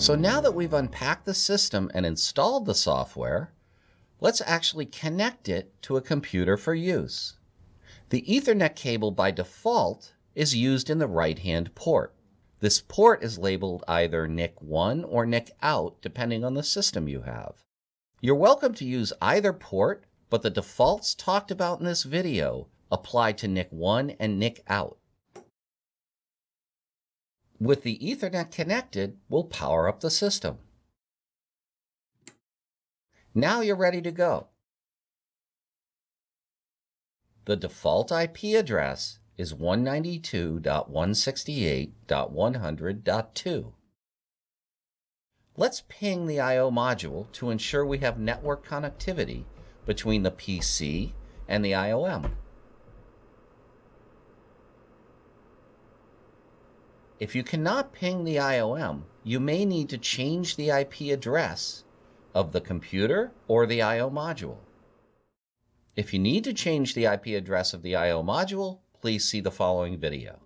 So now that we've unpacked the system and installed the software, let's actually connect it to a computer for use. The Ethernet cable by default is used in the right-hand port. This port is labeled either NIC 1 or NIC out depending on the system you have. You're welcome to use either port, but the defaults talked about in this video apply to NIC 1 and NIC out. With the Ethernet connected, we'll power up the system. Now you're ready to go. The default IP address is 192.168.100.2. Let's ping the I.O. module to ensure we have network connectivity between the PC and the IOM. If you cannot ping the IOM, you may need to change the IP address of the computer or the I.O. module. If you need to change the IP address of the I.O. module, please see the following video.